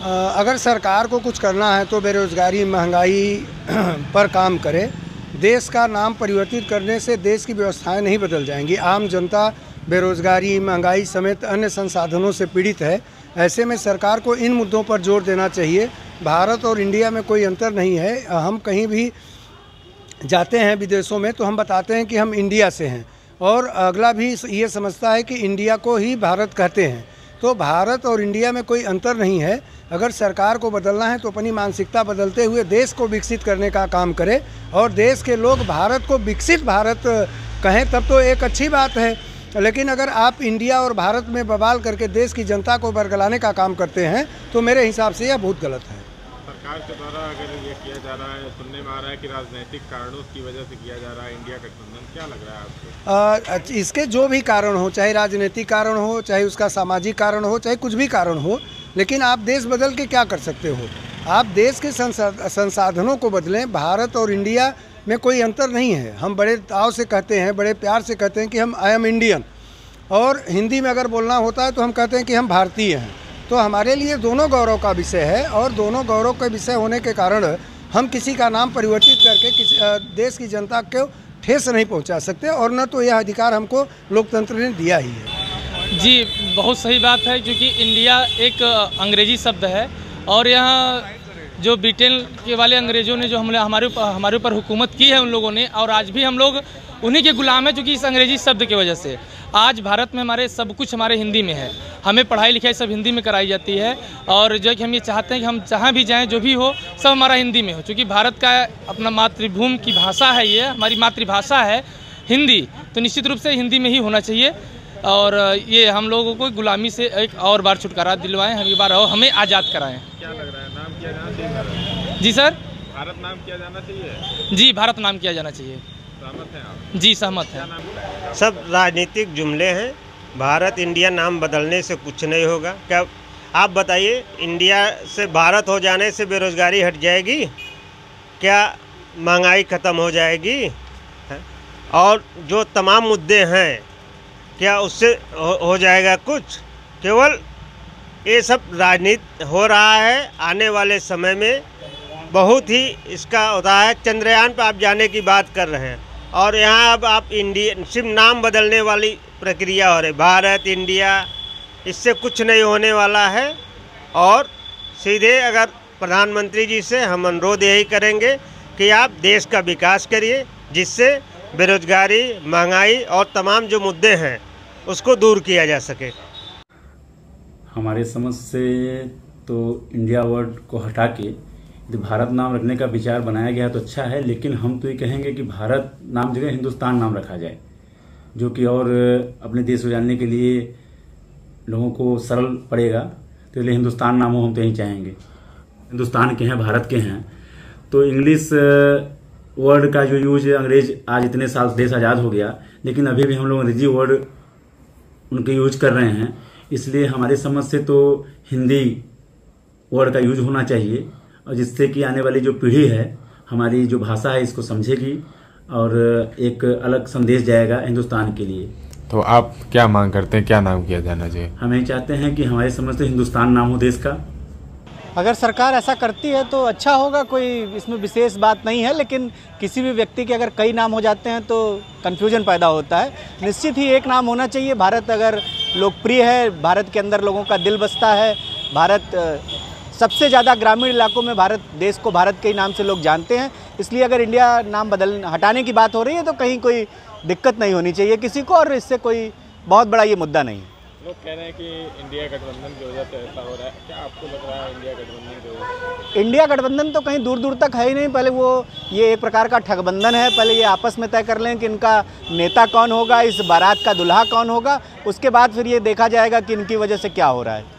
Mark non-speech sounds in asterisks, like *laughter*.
अगर सरकार को कुछ करना है तो बेरोज़गारी, महँगाई *clears throat* पर काम करे। देश का नाम परिवर्तित करने से देश की व्यवस्थाएँ नहीं बदल जाएँगी। आम जनता बेरोज़गारी, महँगाई समेत अन्य संसाधनों से पीड़ित है। ऐसे में सरकार को इन मुद्दों पर ज़ोर देना चाहिए। भारत और इंडिया में कोई अंतर नहीं है। हम कहीं भी जाते हैं विदेशों में तो हम बताते हैं कि हम इंडिया से हैं। और अगला भी ये समझता है कि इंडिया को ही भारत कहते हैं। तो भारत और इंडिया में कोई अंतर नहीं है। अगर सरकार को बदलना है तो अपनी मानसिकता बदलते हुए देश को विकसित करने का काम करे और देश के लोग भारत को विकसित भारत कहें, तब तो एक अच्छी बात है। लेकिन अगर आप इंडिया और भारत में बवाल करके देश की जनता को बरगलाने का काम करते हैं तो मेरे हिसाब से यह बहुत गलत है। सरकार के द्वारा अगर ये किया जा रहा है, सुनने में आ रहा है कि राजनीतिक कारणों की वजह से किया जा रहा है इंडिया गठबंधन, क्या लग रहा है आपको? इसके जो भी कारण हो, चाहे राजनीतिक कारण हो, चाहे उसका सामाजिक कारण हो, चाहे कुछ भी कारण हो, लेकिन आप देश बदल के क्या कर सकते हो? आप देश के संसाधनों को बदलें। भारत और इंडिया में कोई अंतर नहीं है। हम बड़े ताव से कहते हैं, बड़े प्यार से कहते हैं कि हम आई एम इंडियन और हिंदी में अगर बोलना होता है तो हम कहते हैं कि हम भारतीय हैं। तो हमारे लिए दोनों गौरव का विषय है और दोनों गौरव के विषय होने के कारण हम किसी का नाम परिवर्तित करके किसी देश की जनता को ठेस नहीं पहुँचा सकते और न तो यह अधिकार हमको लोकतंत्र ने दिया ही है। जी, बहुत सही बात है क्योंकि इंडिया एक अंग्रेज़ी शब्द है और यहाँ जो ब्रिटेन के वाले अंग्रेज़ों ने जो हमने, हमारे हमारे ऊपर हुकूमत की है उन लोगों ने और आज भी हम लोग उन्हीं के गुलाम हैं चूँकि इस अंग्रेज़ी शब्द की वजह से। आज भारत में हमारे सब कुछ हमारे हिंदी में है। हमें पढ़ाई लिखाई सब हिंदी में कराई जाती है और जो कि हम ये चाहते हैं कि हम जहाँ भी जाएँ जो भी हो सब हमारा हिंदी में हो। चूँकि भारत का अपना मातृभूमि की भाषा है ये हमारी मातृभाषा है हिंदी। तो निश्चित रूप से हिंदी में ही होना चाहिए। और ये हम लोगों को गुलामी से एक और बार छुटकारा दिलवाएँ हम एक बार और हमें आज़ाद कराएँ। क्या लग रहा है? नाम किया जाना चाहिए जी सर? भारत नाम किया जाना चाहिए? जी भारत नाम किया जाना चाहिए। सहमत हैं आप? जी सहमत है। सब राजनीतिक जुमले हैं। भारत इंडिया नाम बदलने से कुछ नहीं होगा। क्या आप बताइए इंडिया से भारत हो जाने से बेरोज़गारी हट जाएगी? क्या महँगाई ख़त्म हो जाएगी? और जो तमाम मुद्दे हैं क्या उससे हो, हो जाएगा कुछ? केवल ये सब राजनीति हो रहा है आने वाले समय में। बहुत ही इसका होता है चंद्रयान पर आप जाने की बात कर रहे हैं। और यहाँ अब आप इंडिया, सिर्फ़ नाम बदलने वाली प्रक्रिया हो रही भारत, इंडिया, इससे कुछ नहीं होने वाला है। और सीधे अगर प्रधानमंत्री जी से हम अनुरोध यही करेंगे कि आप देश का विकास करिए, जिससे बेरोजगारी, महँगाई और तमाम जो मुद्दे हैं, उसको दूर किया जा सके। हमारे समझ से तो इंडिया वर्ड को हटा के भारत नाम रखने का विचार बनाया गया तो अच्छा है, लेकिन हम तो ये कहेंगे कि भारत नाम जगह हिंदुस्तान नाम रखा जाए, जो कि और अपने देश को जानने के लिए लोगों को सरल पड़ेगा। तो इसलिए हिंदुस्तान नाम हम तो यही चाहेंगे। हिंदुस्तान के हैं, भारत के हैं। तो इंग्लिश वर्ड का जो यूज़ अंग्रेज़ आज इतने साल देश आज़ाद हो गया, लेकिन अभी भी हम लोग अंग्रेज़ी वर्ड उनके यूज़ कर रहे हैं। इसलिए हमारे समझ से तो हिंदी वर्ड का यूज़ होना चाहिए। जिससे कि आने वाली जो पीढ़ी है हमारी जो भाषा है इसको समझेगी और एक अलग संदेश जाएगा हिंदुस्तान के लिए। तो आप क्या मांग करते हैं? क्या नाम किया जाना चाहिए? हम चाहते हैं कि हमारे समझ से हिंदुस्तान नाम हो देश का। अगर सरकार ऐसा करती है तो अच्छा होगा कोई इसमें विशेष बात नहीं है लेकिन किसी भी व्यक्ति के अगर कई नाम हो जाते हैं तो कन्फ्यूज़न पैदा होता है। निश्चित ही एक नाम होना चाहिए। भारत अगर लोकप्रिय है भारत के अंदर लोगों का दिल बसता है भारत सबसे ज़्यादा ग्रामीण इलाकों में भारत देश को भारत के ही नाम से लोग जानते हैं। इसलिए अगर इंडिया नाम बदल हटाने की बात हो रही है तो कहीं कोई दिक्कत नहीं होनी चाहिए किसी को और इससे कोई बहुत बड़ा ये मुद्दा नहीं लोग कह रहे हैं कि इंडिया गठबंधन की वजह से ऐसा हो रहा है। क्या आपको लग रहा है इंडिया गठबंधन की वजह इंडिया गठबंधन तो कहीं दूर दूर तक है ही नहीं। पहले वो ये एक प्रकार का ठगबंधन है। पहले ये आपस में तय कर लें कि इनका नेता कौन होगा इस बारात का दुल्हा कौन होगा। उसके बाद फिर ये देखा जाएगा कि इनकी वजह से क्या हो रहा है।